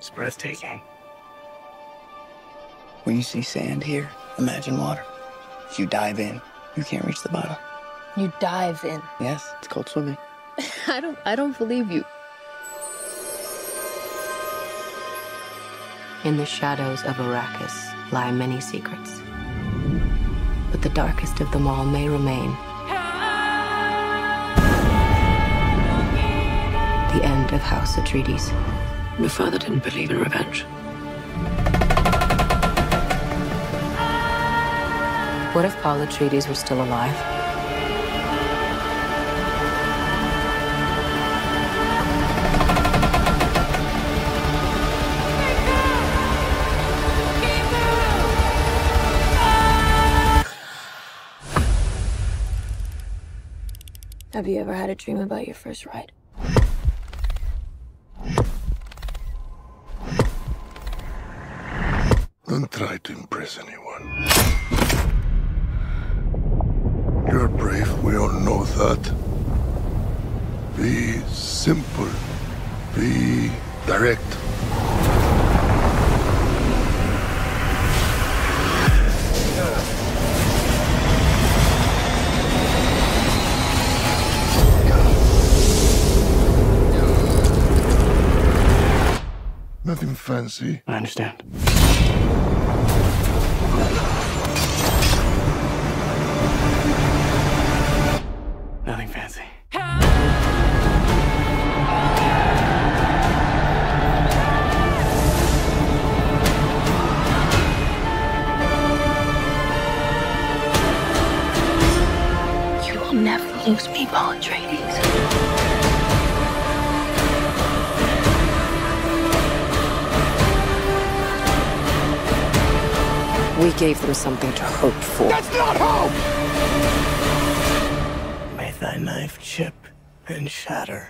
It's breathtaking. When you see sand here, imagine water. If you dive in, you can't reach the bottom. You dive in. Yes, it's called swimming. I don't I don't believe you. In the shadows of Arrakis lie many secrets. But the darkest of them all may remain. The end of House Atreides. Your father didn't believe in revenge. What if Paul Atreides were still alive? Have you ever had a dream about your first ride? Don't try to impress anyone. You're brave, we all know that. Be simple. Be direct. Nothing fancy. I understand. Nothing fancy. You will never lose me, Paul Atreides. We gave them something to hope for. May thy knife chip and shatter.